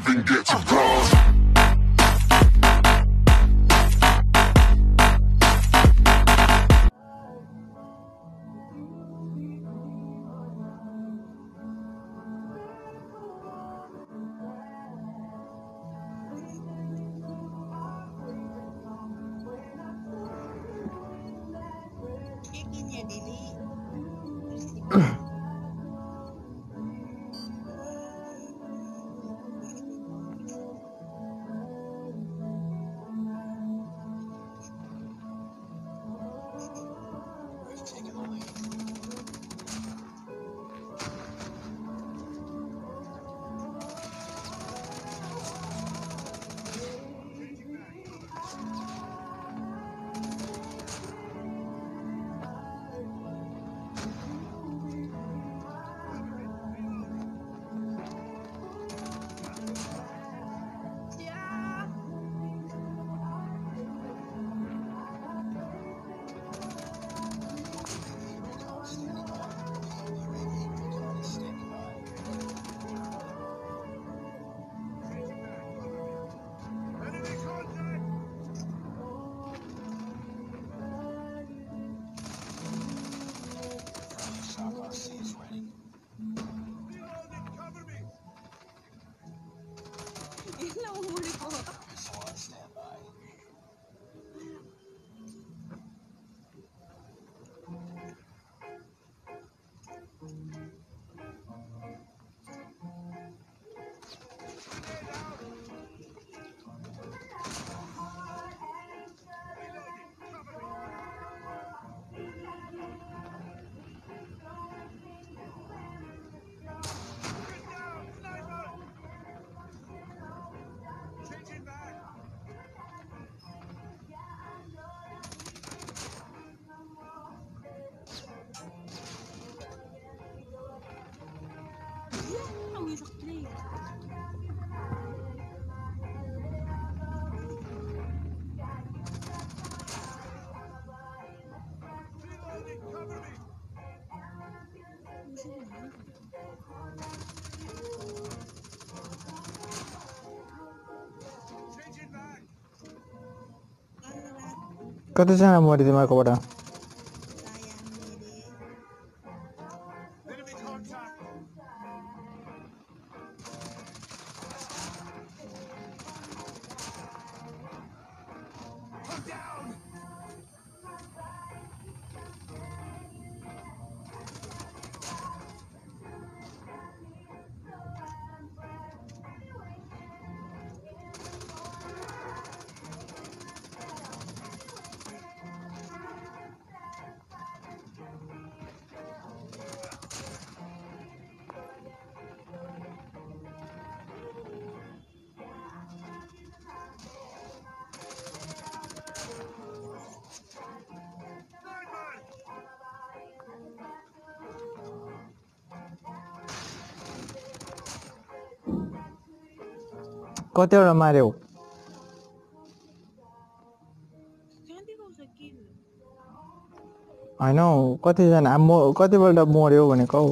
even get to cross. check-in ya Deli कति चाहिँ मरि तिमीहरूकोबाट sayang कतिवटा माऱ्यौ Ganti ko sa kill. होइन हौ कतिजना अब म कतिपल्ट मऱ्यो भनेको हौ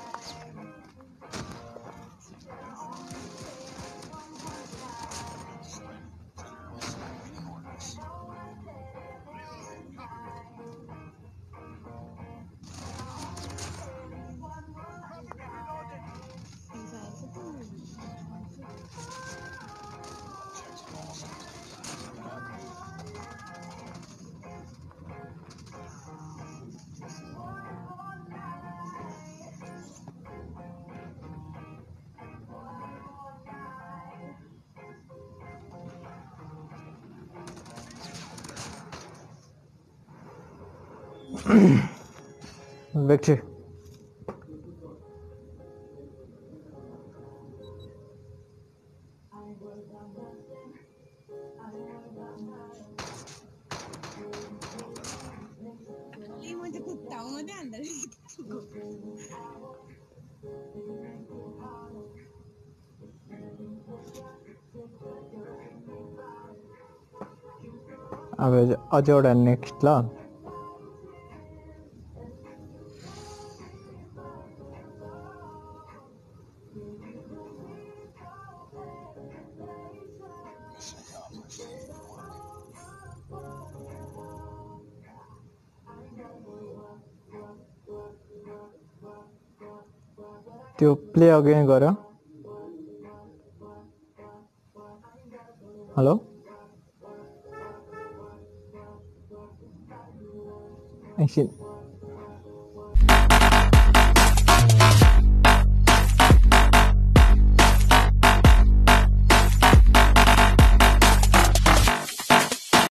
victory ली म्हणजे कुत्ता मध्ये अंदर अब अझ- अझ एउटा नेक्स्ट ल त्यो प्ले अगेन गर हेलो एकछिन